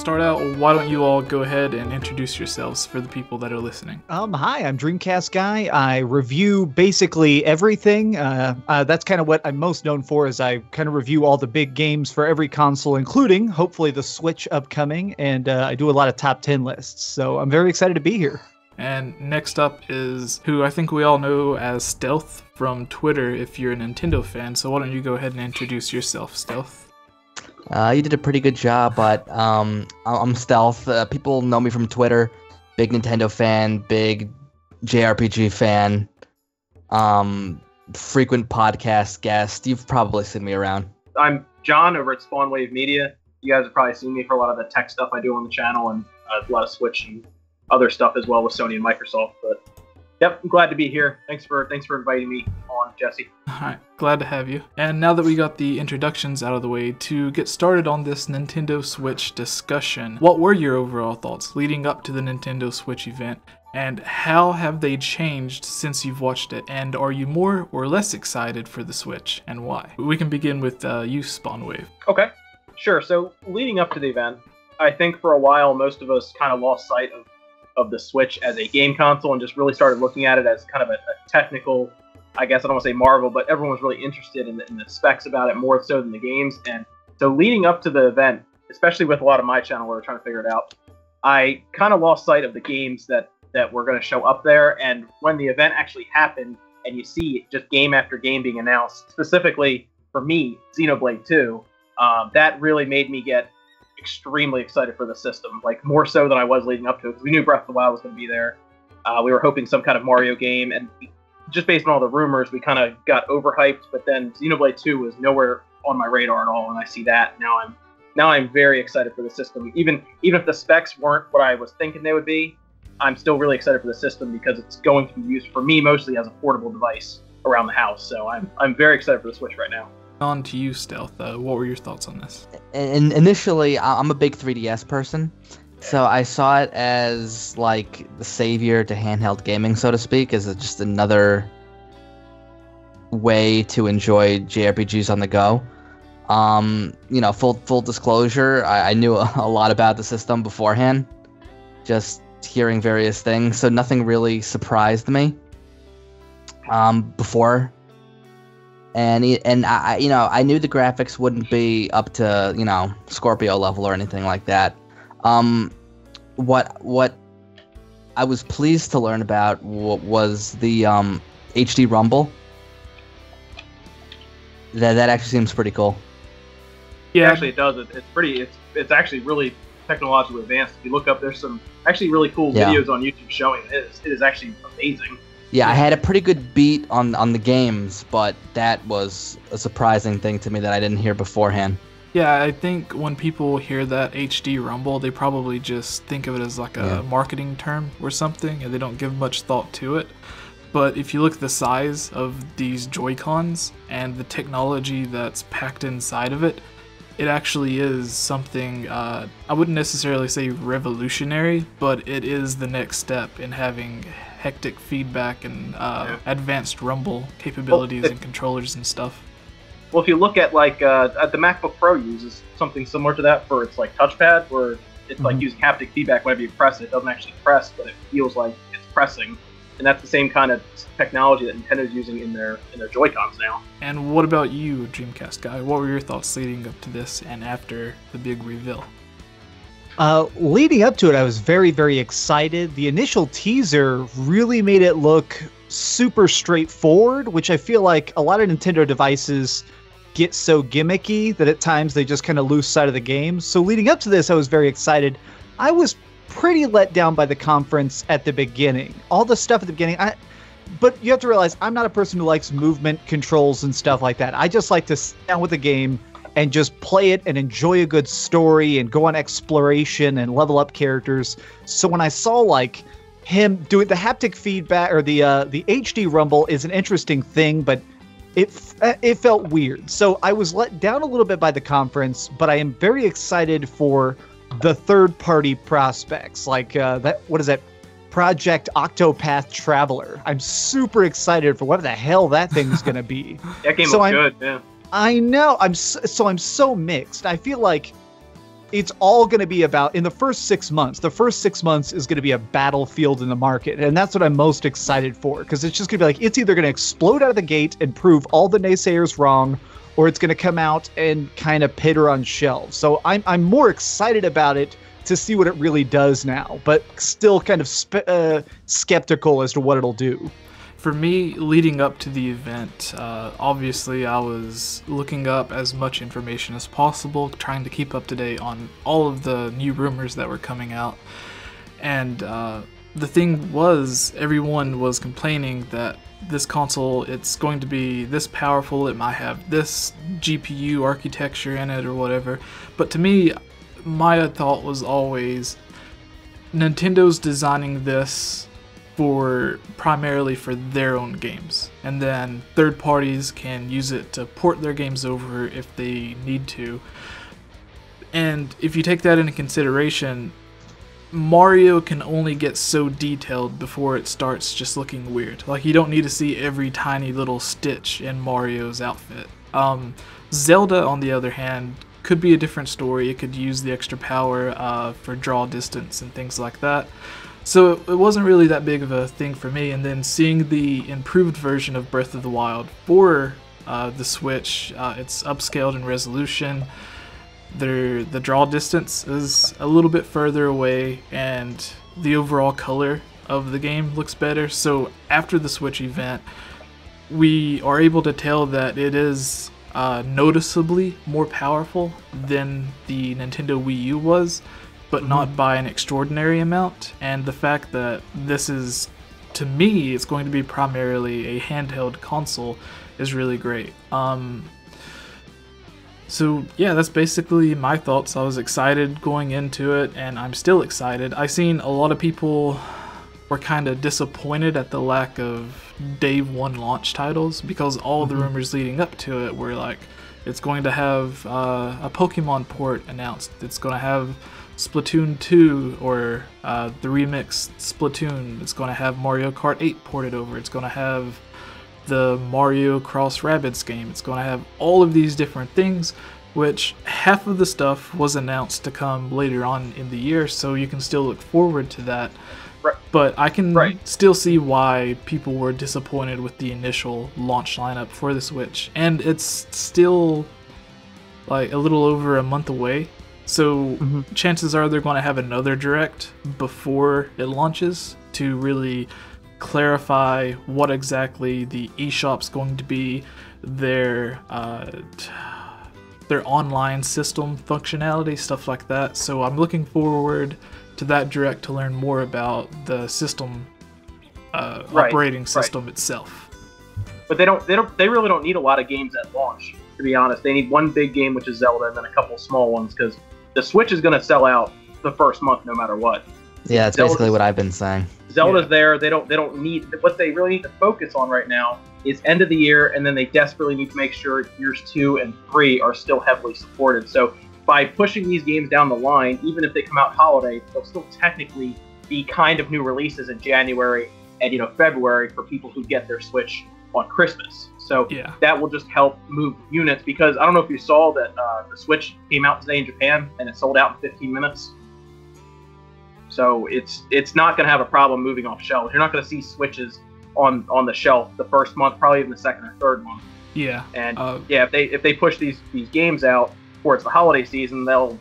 start out, why don't you all go ahead and introduce yourselves for the people that are listening? Um, hi, I'm Dreamcast Guy. I review basically everything. Uh, uh, that's kind of what I'm most known for. Is I kind of review all the big games for every console, including hopefully the Switch upcoming, and uh, I do a lot of top ten lists. So I'm very excited to be here. And next up is who I think we all know as Stealth from Twitter if you're a Nintendo fan. So why don't you go ahead and introduce yourself, Stealth? Uh, you did a pretty good job, but um, I'm Stealth. Uh, people know me from Twitter. Big Nintendo fan, big JRPG fan, um, frequent podcast guest. You've probably seen me around. I'm John over at Spawn Wave Media. You guys have probably seen me for a lot of the tech stuff I do on the channel and a lot of Switch and other stuff as well with Sony and Microsoft. But yep, I'm glad to be here. Thanks for thanks for inviting me on, Jesse. Alright, glad to have you. And now that we got the introductions out of the way, to get started on this Nintendo Switch discussion, what were your overall thoughts leading up to the Nintendo Switch event? And how have they changed since you've watched it? And are you more or less excited for the Switch, and why? We can begin with uh, you, Spawnwave. Okay, sure. So leading up to the event, I think for a while most of us kind of lost sight of of the Switch as a game console and just really started looking at it as kind of a, a technical, I guess I don't want to say marvel, but everyone was really interested in the, in the specs about it more so than the games. And so leading up to the event, especially with a lot of my channel where we're trying to figure it out, I kind of lost sight of the games that that were going to show up there. And when the event actually happened, and you see just game after game being announced, specifically for me, Xenoblade 2, um, that really made me get extremely excited for the system, like more so than I was leading up to it. Because we knew Breath of the Wild was going to be there. Uh, we were hoping some kind of Mario game, and just based on all the rumors, we kind of got overhyped. But then Xenoblade 2 was nowhere on my radar at all, and I see that now. I'm now I'm very excited for the system. Even even if the specs weren't what I was thinking they would be, I'm still really excited for the system because it's going to be used for me mostly as a portable device around the house. So I'm I'm very excited for the Switch right now. On to you, Stealth. Uh, what were your thoughts on this? And initially, I'm a big 3DS person, so I saw it as like the savior to handheld gaming, so to speak, as just another way to enjoy JRPGs on the go. Um, you know, full full disclosure, I, I knew a, a lot about the system beforehand, just hearing various things, so nothing really surprised me. Um, before and he- and I you know I knew the graphics wouldn't be up to you know Scorpio level or anything like that. Um, what what I was pleased to learn about was the um, HD Rumble. That that actually seems pretty cool. Yeah, Actually, it does. It, it's pretty. It's it's actually really technologically advanced. If you look up, there's some actually really cool Yeah. videos on YouTube showing it. It is, it is actually amazing. Yeah, I had a pretty good beat on on the games, but that was a surprising thing to me that I didn't hear beforehand. Yeah, I think when people hear that HD Rumble, they probably just think of it as like a Yeah. marketing term or something, and they don't give much thought to it. But if you look at the size of these Joy-Cons and the technology that's packed inside of it, it actually is something, uh, I wouldn't necessarily say revolutionary, but it is the next step in having haptic feedback and uh, Yeah. advanced rumble capabilities it- and controllers and stuff. Well, if you look at like uh, at the MacBook Pro uses something similar to that for its like touchpad, where it's like Mhm. using haptic feedback whenever you press it. It doesn't actually press, but it feels like it's pressing, and that's the same kind of technology that Nintendo's using in their in their Joy Cons now. And what about you, Dreamcast guy? What were your thoughts leading up to this and after the big reveal? Uh, leading up to it, I was very, very excited. The initial teaser really made it look super straightforward, which I feel like a lot of Nintendo devices get so gimmicky that at times they just kind of lose sight of the game. So leading up to this, I was very excited. I was pretty let down by the conference at the beginning. All the stuff at the beginning, I. But you have to realize I'm not a person who likes movement controls and stuff like that. I just like to sit down with the game and just play it and enjoy a good story and go on exploration and level up characters. So when I saw like him doing the haptic feedback or the uh, the HD rumble is an interesting thing, but it f- uh, it felt weird. So I was let down a little bit by the conference, but I am very excited for the third party prospects like uh, that. What is that? Project Octopath Traveler. I'm super excited for what the hell that thing's gonna be. That game So looks I'm- good. Yeah. I know. I'm so, so I'm so mixed. I feel like it's all going to be about in the first six months. The first six months is going to be a battlefield in the market, and that's what I'm most excited for because it's just going to be like it's either going to explode out of the gate and prove all the naysayers wrong, or it's going to come out and kind of pitter on shelves. So I'm I'm more excited about it to see what it really does now, but still kind of uh, skeptical as to what it'll do for me, leading up to the event, uh, obviously I was looking up as much information as possible, trying to keep up to date on all of the new rumors that were coming out. And uh, the thing was, everyone was complaining that this console it's going to be this powerful, it might have this GPU architecture in it or whatever. But to me, my thought was always Nintendo's designing this for primarily for their own games and then third parties can use it to port their games over if they need to and if you take that into consideration Mario can only get so detailed before it starts just looking weird. Like you don't need to see every tiny little stitch in Mario's outfit. Um, Zelda, on the other hand, could be a different story. It could use the extra power uh, for draw distance and things like that. So it, wasn't really that big of a thing for me. And then seeing the improved version of Breath of the Wild for uh, the Switch, uh, it's upscaled in resolution. The the draw distance is a little bit further away, and the overall color of the game looks better. So after the Switch event, we are able to tell that it is uh, noticeably more powerful than the Nintendo Wii U was but not mm-hmm. by an extraordinary amount. And the fact that this is, to me, it's going to be primarily a handheld console is really great. Um, so yeah, that's basically my thoughts. I was excited going into it, and I'm still excited. I've seen a lot of people were kind of disappointed at the lack of day one launch titles because all mm-hmm. the rumors leading up to it were like it's going to have uh, a Pokemon port announced. It's going to have Splatoon 2 or uh, the remix Splatoon. It's going to have Mario Kart 8 ported over. It's going to have the Mario Cross Rabbids game. It's going to have all of these different things, which half of the stuff was announced to come later on in the year, so you can still look forward to that. Right. But I can right. still see why people were disappointed with the initial launch lineup for the Switch. And it's still like a little over a month away so mm-hmm. chances are they're going to have another direct before it launches to really clarify what exactly the eShop's going to be, their uh, their online system functionality, stuff like that. So I'm looking forward to that direct to learn more about the system uh, right, operating system right. itself. But they don't they don't they really don't need a lot of games at launch. To be honest, they need one big game, which is Zelda, and then a couple small ones because the Switch is going to sell out the first month no matter what. Yeah, that's Zelda's, basically what I've been saying. Zelda's yeah. there. They don't. They don't need. What they really need to focus on right now is end of the year, and then they desperately need to make sure years two and three are still heavily supported. So by pushing these games down the line, even if they come out holiday, they'll still technically be kind of new releases in January and you know February for people who get their Switch on Christmas. So yeah. that will just help move units because I don't know if you saw that uh, the Switch came out today in Japan and it sold out in 15 minutes. So it's it's not going to have a problem moving off shelves. You're not going to see Switches on on the shelf the first month, probably even the second or third month. Yeah. And uh, yeah, if they if they push these these games out towards the holiday season, they'll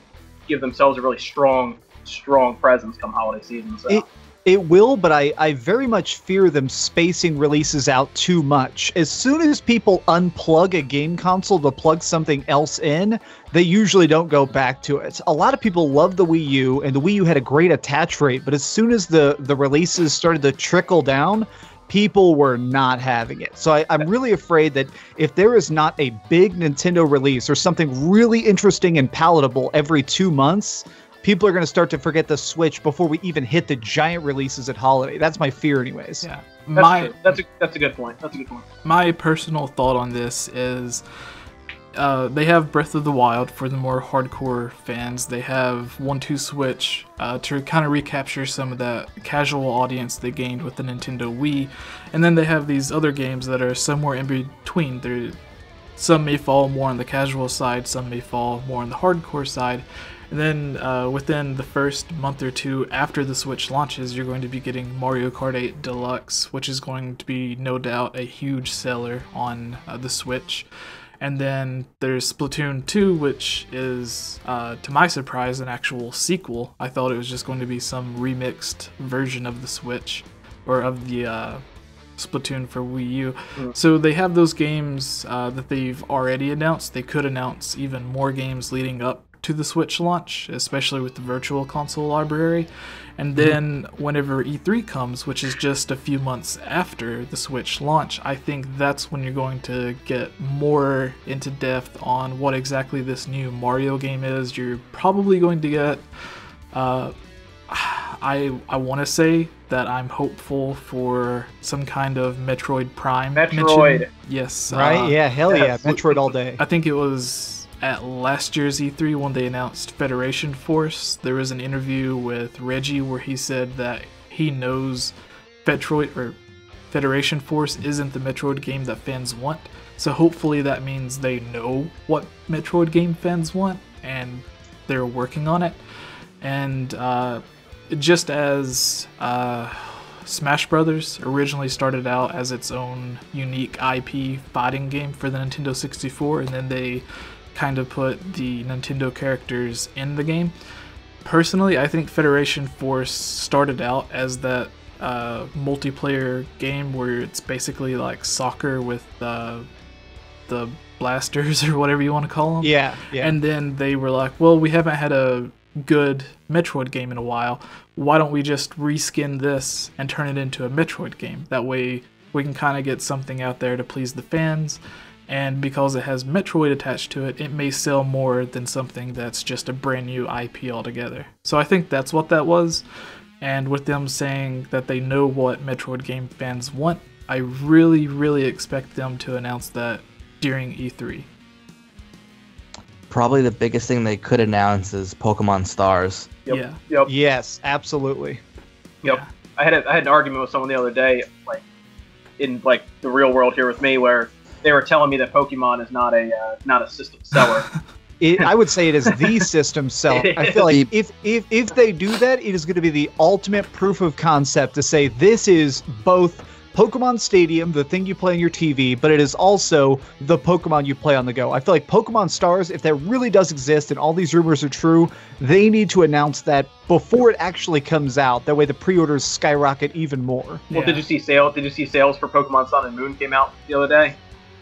give themselves a really strong strong presence come holiday season. So. It, it will, but I, I very much fear them spacing releases out too much. As soon as people unplug a game console to plug something else in, they usually don't go back to it. A lot of people love the Wii U, and the Wii U had a great attach rate, but as soon as the, the releases started to trickle down, people were not having it. So I, am really afraid that if there is not a big Nintendo release or something really interesting and palatable every two months, people are going to start to forget the Switch before we even hit the giant releases at holiday. That's my fear, anyways. Yeah, that's my that's a that's a good point. That's a good point. My personal thought on this is. Uh, they have Breath of the Wild for the more hardcore fans. They have One Two Switch uh, to kind of recapture some of that casual audience they gained with the Nintendo Wii, and then they have these other games that are somewhere in between. They're, some may fall more on the casual side, some may fall more on the hardcore side, And then uh, within the first month or two after the Switch launches, you're going to be getting Mario Kart 8 Deluxe, which is going to be no doubt a huge seller on uh, the Switch. And then there's Splatoon 2, which is, uh, to my surprise, an actual sequel. I thought it was just going to be some remixed version of the Switch, or of the uh, Splatoon for Wii U. Mm. So they have those games uh, that they've already announced. They could announce even more games leading up to the Switch launch, especially with the Virtual Console library. And then whenever E3 comes, which is just a few months after the Switch launch, I think that's when you're going to get more into depth on what exactly this new Mario game is. You're probably going to get uh, I I want to say that I'm hopeful for some kind of Metroid Prime. mention. Metroid. Yes. Right? uh, yeah, hell yeah. yes. Metroid all day. I think it was at last year's E3 when they announced Federation Force. There was an interview with Reggie where he said that he knows Metroid or Federation Force isn't the Metroid game that fans want. So hopefully that means they know what Metroid game fans want and they're working on it. And uh, just as uh, Smash Brothers originally started out as its own unique IP fighting game for the Nintendo 64, and then they kind of put the Nintendo characters in the game. Personally, I think Federation Force started out as that uh, multiplayer game where it's basically like soccer with uh, the blasters or whatever you want to call them. Yeah, yeah. And then they were like, well, we haven't had a good Metroid game in a while. Why don't we just reskin this and turn it into a Metroid game? That way we can kind of get something out there to please the fans. And because it has Metroid attached to it, it may sell more than something that's just a brand new IP altogether. So I think that's what that was. And with them saying that they know what Metroid game fans want, I really, really expect them to announce that during E E3. Probably the biggest thing they could announce is Pokemon Stars. Yep. Yeah. Yep. yes, absolutely. Yep. Yeah. I had a, I had an argument with someone the other day, like in like the real world here with me, where they were telling me that Pokemon is not a uh, not a system seller. It, I would say it is the system seller. I feel like if, if if they do that, it is going to be the ultimate proof of concept to say this is both Pokemon Stadium, the thing you play on your TV, but it is also the Pokemon you play on the go. I feel like Pokemon Stars, if that really does exist and all these rumors are true, they need to announce that before it actually comes out. That way the pre-orders skyrocket even more. Well, Yeah. did you see sales? Did you see sales for Pokemon Sun and Moon came out the other day?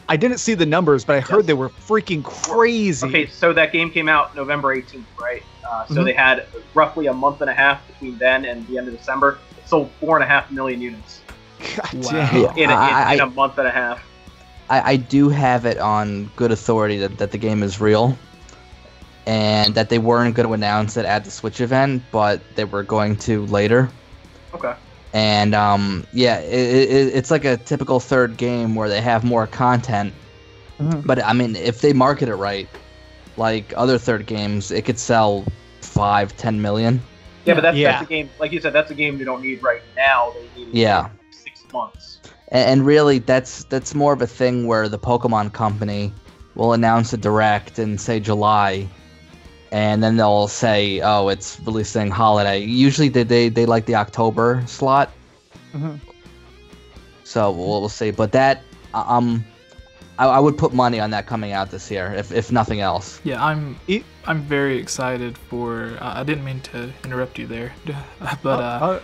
I didn't see the numbers, but I heard Yes. they were freaking crazy. Okay, so that game came out November 18th, right? Uh, so Mhm. they had roughly a month and a half between then and the end of December. It sold four and a half million units God Wow. damn. Yeah. in a, in, in I- a month and a half. I, I do have it on good authority that, that the game is real and that they weren't going to announce it at the Switch event, but they were going to later. Okay. And um, yeah, it, it, it's like a typical third game where they have more content. Mhm. But I mean, if they market it right, like other third games, it could sell five, ten million. Yeah, but that's, Yeah. that's a game, like you said, that's a game you don't need right now. They need it in Yeah. six months. A- And really, that's that's more of a thing where the Pokemon Company will announce a direct in say July, and then they'll say, "Oh, it's releasing holiday." Usually, they they, they like the October slot, Mhm. so we'll, we'll see. But that um, I, I would put money on that coming out this year, if if nothing else. Yeah, I'm I'm very excited for. Uh, I didn't mean to interrupt you there, but uh,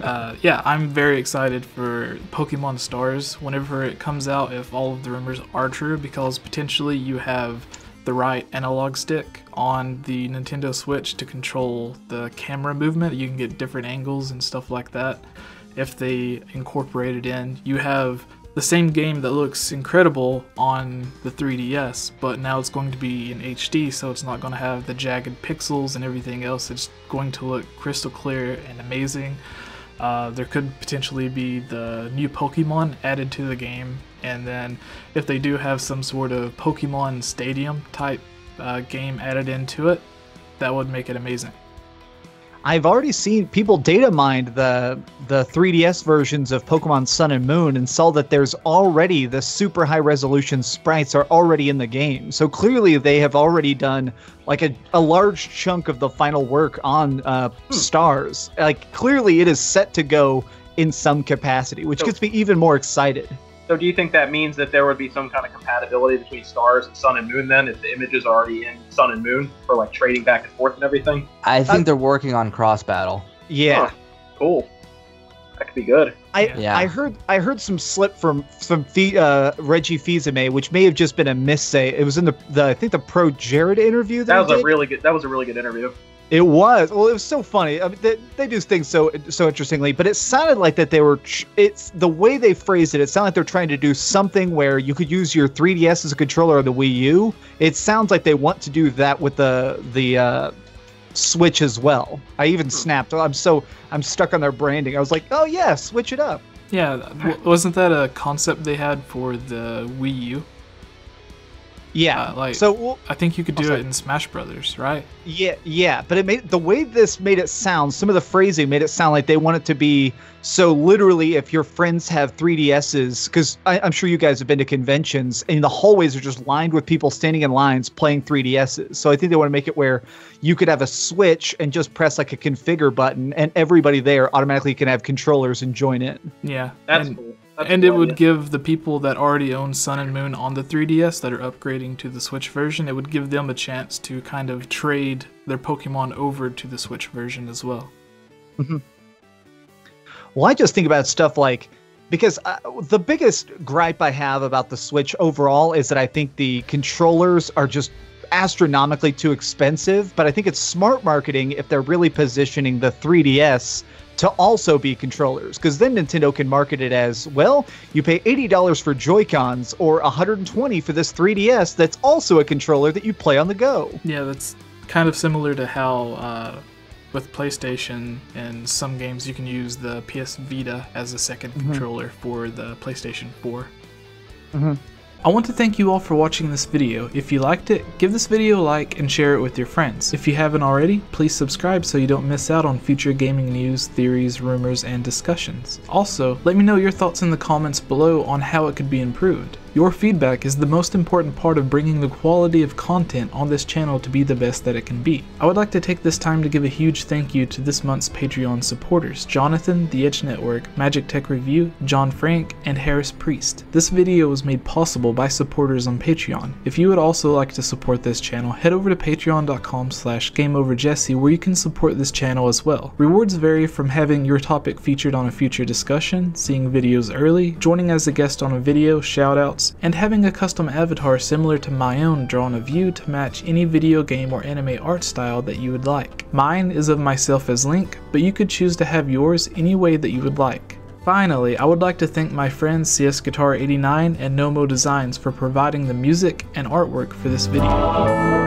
Uh, uh, yeah, I'm very excited for Pokemon Stars whenever it comes out. If all of the rumors are true, because potentially you have the right analog stick on the Nintendo Switch to control the camera movement. You can get different angles and stuff like that. If they incorporate it in, you have the same game that looks incredible on the 3DS, but now it's going to be in HD, so it's not going to have the jagged pixels and everything else. It's going to look crystal clear and amazing. Uh, there could potentially be the new Pokemon added to the game, and then if they do have some sort of Pokemon Stadium type uh, game added into it, that would make it amazing. I've already seen people data mined the the 3DS versions of Pokemon Sun and Moon and saw that there's already the super high resolution sprites are already in the game. So clearly they have already done like a, a large chunk of the final work on uh, Hmm. Stars. Like clearly it is set to go in some capacity, which So- gets me even more excited. So do you think that means that there would be some kind of compatibility between stars and sun and moon then if the images are already in sun and moon for like trading back and forth and everything? I think Uh, they're working on cross battle. Yeah. Huh. Cool. That could be good. I Yeah. I heard I heard some slip from from Fi, uh, Reggie Fils-Aimé, which may have just been a missay. It was in the, the I think the Pro Jared interview that, That was a did. really good. That was a really good interview. It was. Well, it was so funny. I mean, they, they do things so so interestingly, but it sounded like that they were. Tr- it's the way they phrased it. It sounded like they're trying to do something where you could use your 3DS as a controller of the Wii U. It sounds like they want to do that with the the uh, Switch as well. I even snapped. I'm so I'm stuck on their branding. I was like, oh yeah, switch it up. Yeah, wasn't that a concept they had for the Wii U? Yeah. Uh, like- so well, I think you could do sorry. it in Smash Brothers, right? Yeah, yeah, but it made the way this made it sound. Some of the phrasing made it sound like they want it to be so literally. If your friends have 3DSs, because I'm sure you guys have been to conventions, and the hallways are just lined with people standing in lines playing 3DSs. So I think they want to make it where you could have a switch and just press like a configure button, and everybody there automatically can have controllers and join in. Yeah. That's and, cool. That's a and it would idea. give the people that already own Sun and Moon on the 3DS that are upgrading to the Switch version, it would give them a chance to kind of trade their Pokemon over to the Switch version as well. Well, I just think about stuff like because uh, the biggest gripe I have about the Switch overall is that I think the controllers are just astronomically too expensive. But I think it's smart marketing if they're really positioning the 3DS to also be controllers because then Nintendo can market it as well. You pay $80 for Joy Cons or $120 for this 3DS that's also a controller that you play on the go. Yeah, that's kind of similar to how uh, with PlayStation in some games you can use the PS Vita as a 2nd controller for the PlayStation 4. Mhm. I want to thank you all for watching this video. If you liked it, give this video a like and share it with your friends. If you haven't already, please subscribe so you don't miss out on future gaming news, theories, rumors, and discussions. Also, let me know your thoughts in the comments below on how it could be improved. Your feedback is the most important part of bringing the quality of content on this channel to be the best that it can be. I would like to take this time to give a huge thank you to this month's Patreon supporters Jonathan, The Edge Network, Magic Tech Review, John Frank, and Harris Priest. This video was made possible by supporters on Patreon. If you would also like to support this channel, head over to patreon.com slash gameoverjesse where you can support this channel as well. Rewards vary from having your topic featured on a future discussion, seeing videos early, joining as a guest on a video, and having a custom avatar similar to my own drawn of you to match any video game or anime art style that you would like. Mine is of myself as Link, but you could choose to have yours any way that you would like. Finally, I would like to thank my friends CS Guitar 89 and Nomo Designs for providing the music and artwork for this video.